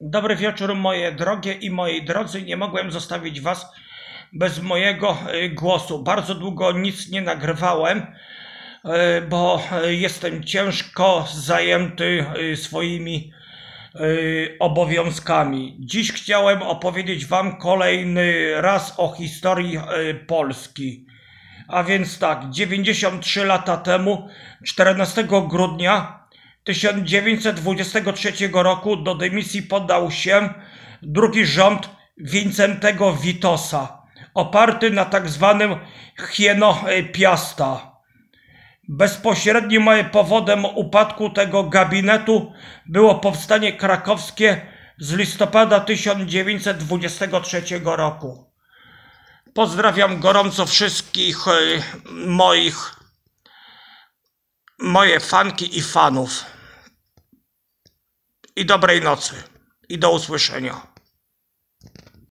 Dobry wieczór, moje drogie i moi drodzy. Nie mogłem zostawić Was bez mojego y, głosu. Bardzo długo nic nie nagrywałem, y, bo y, jestem ciężko zajęty swoimi obowiązkami. Dziś chciałem opowiedzieć Wam kolejny raz o historii Polski. A więc tak, 93 lata temu, 14 grudnia 1923 roku do dymisji poddał się drugi rząd Wincentego Witosa, oparty na. Tak Hieno Piasta. Bezpośrednim powodem upadku tego gabinetu było powstanie krakowskie z listopada 1923 roku. Pozdrawiam gorąco wszystkich e, moich moje fanki i fanów i dobrej nocy i do usłyszenia.